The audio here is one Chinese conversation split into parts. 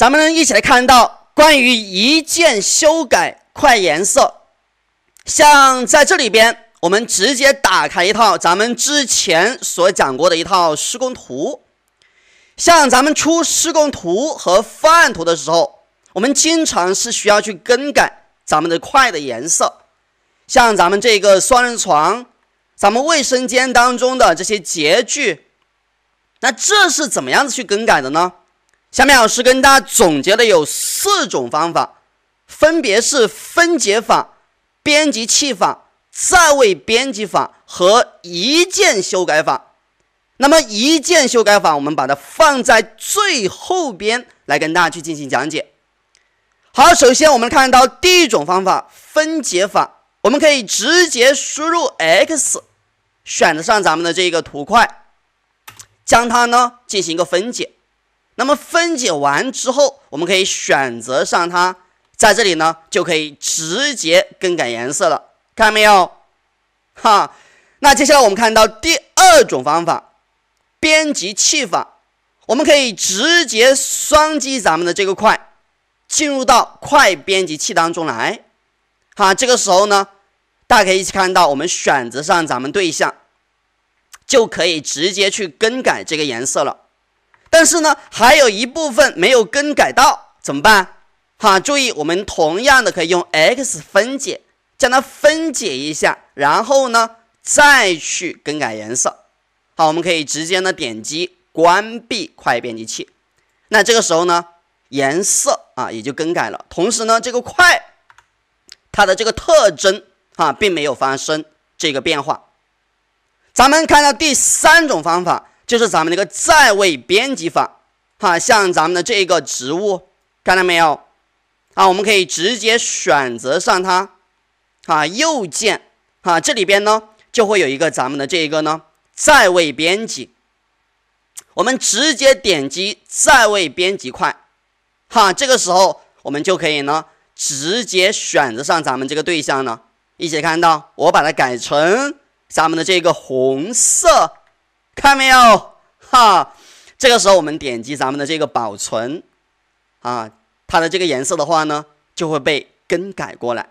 咱们一起来看到关于一键修改快颜色。像在这里边，我们直接打开一套咱们之前所讲过的一套施工图。像咱们出施工图和方案图的时候，我们经常是需要去更改咱们的块的颜色。像咱们这个双人床，咱们卫生间当中的这些洁具，那这是怎么样子去更改的呢？下面老师跟大家总结的有四种方法，分别是分解法、编辑器法、在位编辑法和一键修改法。那么一键修改法，我们把它放在最后边来跟大家去进行讲解。好，首先我们看到第一种方法分解法，我们可以直接输入 x，选择上咱们的这个图块，将它呢进行一个分解。那么分解完之后，我们可以选择上它，在这里呢就可以直接更改颜色了，看到没有？哈，那接下来我们看到第二种方法。编辑器法，我们可以直接双击咱们的这个块，进入到块编辑器当中来。好，这个时候呢，大家可以一起看到，我们选择上咱们对象，就可以直接去更改这个颜色了。但是呢，还有一部分没有更改到，怎么办？哈，注意，我们同样的可以用 X 分解，将它分解一下，然后呢，再去更改颜色。好，我们可以直接呢点击关闭快编辑器，那这个时候呢颜色啊也就更改了，同时呢这个块它的这个特征啊并没有发生这个变化。咱们看到第三种方法就是咱们那个在位编辑法，哈，像咱们的这个植物看到没有？啊，我们可以直接选择上它，啊右键，啊这里边呢就会有一个咱们的这一个呢。在位编辑，我们直接点击在位编辑块，哈，这个时候我们就可以呢，直接选择上咱们这个对象呢，一起看到我把它改成咱们的这个红色，看没有？哈，这个时候我们点击咱们的这个保存，啊，它的这个颜色的话呢，就会被更改过来。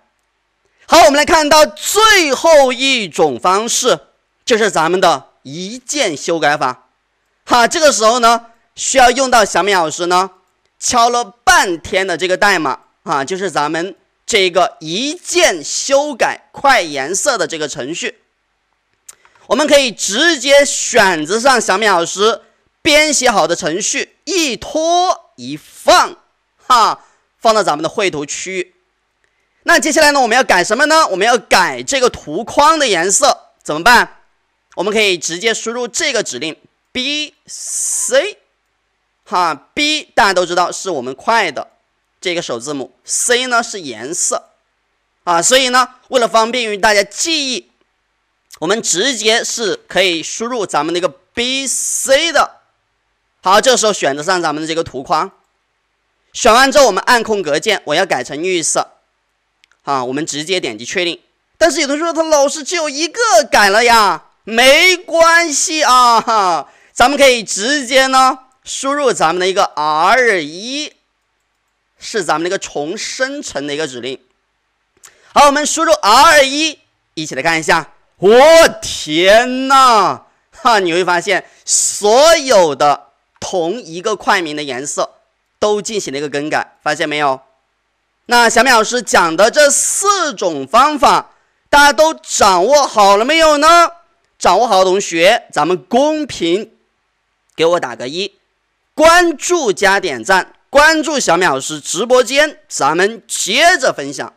好，我们来看到最后一种方式，就是咱们的。一键修改法，哈，这个时候呢，需要用到小米老师呢敲了半天的这个代码啊，就是咱们这个一键修改快颜色的这个程序，我们可以直接选择上小米老师编写好的程序，一拖一放，哈，放到咱们的绘图区域。那接下来呢，我们要改什么呢？我们要改这个图框的颜色，怎么办？我们可以直接输入这个指令 B C，哈，B 大家都知道是我们快的这个首字母，C 呢是颜色，啊，所以呢，为了方便于大家记忆，我们直接是可以输入咱们那个 B C 的。好，这时候选择上咱们的这个图框，选完之后我们按空格键，我要改成绿色，啊，我们直接点击确定。但是有的时候他老是只有一个改了呀。没关系啊，哈咱们可以直接呢输入咱们的一个 R 一，是咱们那个重生成的一个指令。好，我们输入 R 一，一起来看一下。我天呐，哈，你会发现所有的同一个快名的颜色都进行了一个更改，发现没有？那小米老师讲的这四种方法，大家都掌握好了没有呢？掌握好的同学，咱们公屏给我打个一，关注加点赞，关注小米老师直播间，咱们接着分享。